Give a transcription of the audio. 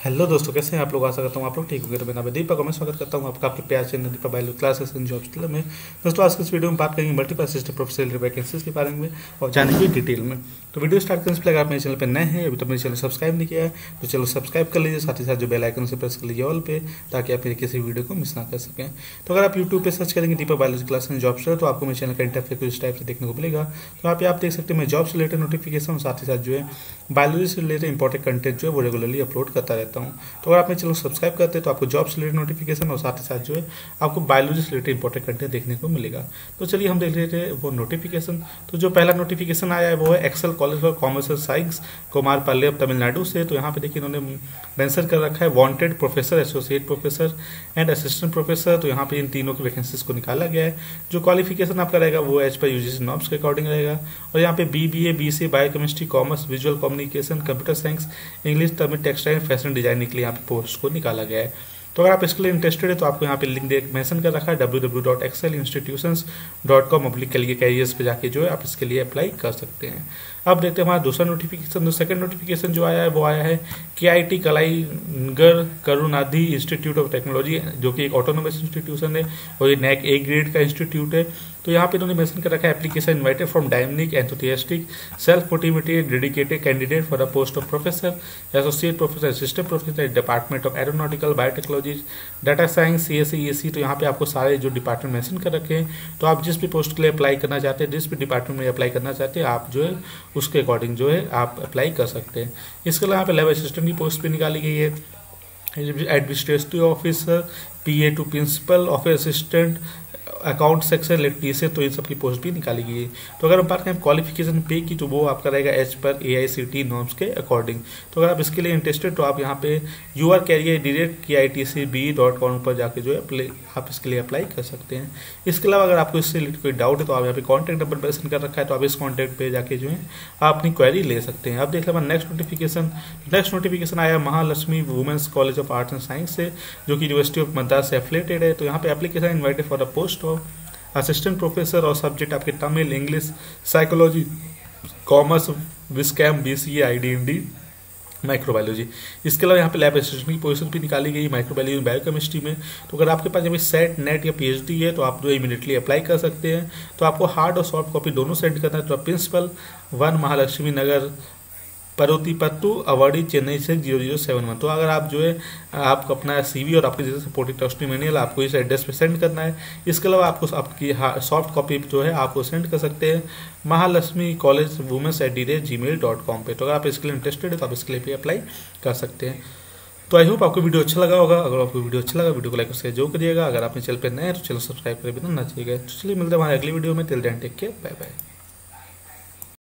Hello दोस्तों, कैसे हैं आप लोग? आशा करता हूँ आप लोग ठीक हो गए तो मैं दीपक और मैं स्वागत करता हूँ आपका आपके प्यार channel Deepa bio classes and jobs में। दोस्तों, आज के इस वीडियो में बात करेंगे मल्टीपल असिस्टेंट प्रोफेसर वैकेंसीज के बारे में और जानेंगे डिटेल में। तो वीडियो स्टार्ट करने से पहले अगर आप मेरे चैनल पर नए हैं, अभी तो मेरे चैनल सब्सक्राइब नहीं किया है तो चलो सब्सक्राइब कर लीजिए, साथ ही साथ जो बेल आइकन से प्रेस कर लीजिए ऑल पे, ताकि आप मेरे किसी वीडियो को मिस ना कर सकें। तो अगर आप यूट्यूब पर सर्च करेंगे Deepak biology class in jobs तो आपको मेरे चैनल का इंटरफेस कुछ टाइप से देखने को मिलेगा। तो आप आप देख सकते हैं, मैं जॉब से रिलेटेड नोटिफिकेशन साथ ही साथ जो है बायोलॉजी से रिलेटेड इंपॉर्टेंट कंटेंट जो है, वो रेगुलरली अपलोड करता रहता हूँ। तो अगर आप मेरे चैनल सब्सक्राइब करते हैं तो आपको जॉब से रिलेटेड नोटिफिकेशन और साथ ही साथ जो है, आपको बायोलॉजी से रिलेटेड इंपॉर्टेंट कंटेंट देखने को मिलेगा। तो चलिए हम देख लेते हैं वो नोटिफिकेशन तो जो पहला नोटिफिकेशन आया है, वो है Excel college for commerce and science Kumar Palayam Tamil Nadu से। तो यहाँ पे देखिए इन्होंने मेंशन कर रखा है wanted professor associate professor and assistant professor तो यहाँ पे इन तीनों की वैकेंसीज को निकाला गया है। जो क्वालिफिकेशन आपका रहेगा वो एज पर यूजीसी नॉर्म्स के अकॉर्डिंग रहेगा। और यहाँ पे B B A B C biochemistry commerce visual communication computer science English Tamil textile fashion designing के लिए यहाँ पे पोस्ट को निकाला गया है। तो अगर आप इसके लिए इंटरेस्टेड है तो आपको यहाँ पे लिंक देख मेंशन कर रखा है W W dot excel institution dot com oblique के लिए कैरियर्स पे जाके जो है आप इसके लिए अप्लाई कर सकते हैं। अब देखते हैं हमारा दूसरा नोटिफिकेशन जो सेकंड नोटिफिकेशन जो आया है, वो आया है K I T Kalaignar Karunanidhi institute of technology जो कि एक ऑटोनोमस इंस्टीट्यूशन है और ये नैक ए ग्रेड का इंस्टीट्यूट है। तो यहाँ पे इन्होंने मेंशन कर रखा है application invited from dynamic enthusiastic self motivated dedicated candidate for the post of professor associate professor assistant professor department of aeronautical biotechnology data science C S C तो यहाँ पे आपको सारे जो डिपार्टमेंट मेंशन कर रखे हैं। तो आप जिस भी पोस्ट के लिए अप्लाई करना चाहते हैं, जिस भी डिपार्टमेंट में अप्लाई करना चाहते हैं, आप जो है उसके अकॉर्डिंग जो है आप अप्लाई कर सकते हैं। इसके अलावा यहाँ पर लेबर असिस्टेंट की पोस्ट भी निकाली गई है। Administrative officer P A to principal office assistant account section electrician तो इन सब की पोस्ट भी निकाली गई है। तो अगर हम बात करें क्वालिफिकेशन पे की तो वो आपका रहेगा एच पर A I C T norms के अकॉर्डिंग तो अगर आप इसके लिए इंटरेस्टेड तो आप यहाँ पे यू आर कैरियर डायरेक्ट के I T C B dot com पर जाके जो है आप इसके लिए अप्लाई कर सकते हैं। इसके अलावा अगर आपको इससे रिलेटेड कोई डाउट है तो आप यहाँ पे कॉन्टैक्ट नंबर मेंशन कर रखा है तो आप इस कॉन्टैक्ट पर जाके जो है आप अपनी क्वेरी ले सकते हैं। अब देख लें नेक्स्ट नोटिफिकेशन नेक्स्ट नोटिफिकेशन आया Mahalakshmi women's college of arts and science से, जो कि यूनिवर्सिटी ऑफ़ मद्रास से एफिलेटेड है तो यहाँ पे application invited for the post of assistant professor और सब्जेक्ट आपके Tamil English psychology commerce viscom B C I D N D microbiology इसके अलावा यहाँ पे लैब असिस्टेंट की पोजीशन भी निकाली गई माइक्रोबायोलॉजी बायोकेमिस्ट्री में। तो अगर आपके पास जब सेट नेट या पीएचडी है तो आप जो इमीडिएटली अप्लाई कर सकते हैं। तो आपको हार्ड और सॉफ्ट कॉपी दोनों सेंड करना है। तो principal one Mahalakshmi Nagar Paruthipattu Avadi Chennai से ज़ीरो ज़ीरो सेवन वन तो अगर आप जो है, आप अपना सीवी और आपके जैसे सपोर्टिंग टेस्टिमोनियल आपको इस एड्रेस पे सेंड करना है। इसके अलावा आपको आपकी सॉफ्ट कॉपी जो है आपको सेंड कर सकते हैं। Mahalakshmi college womens at the rate gmail dot com पर तो अगर आप इसके लिए इंटरेस्टेड है तो आप इसके लिए भी अप्लाई कर सकते हैं। तो आई होप आपको वीडियो अच्छा लगा होगा। अगर आपको वीडियो अच्छा लगा वीडियो को लाइक और शेयर जो करिएगा। अगर आपने चैनल पर नए हैं तो चैनल सब्सक्राइब करें भी ना चाहिए तो चलिए, मिलते हैं हमारे अगली वीडियो में। Then take care bye bye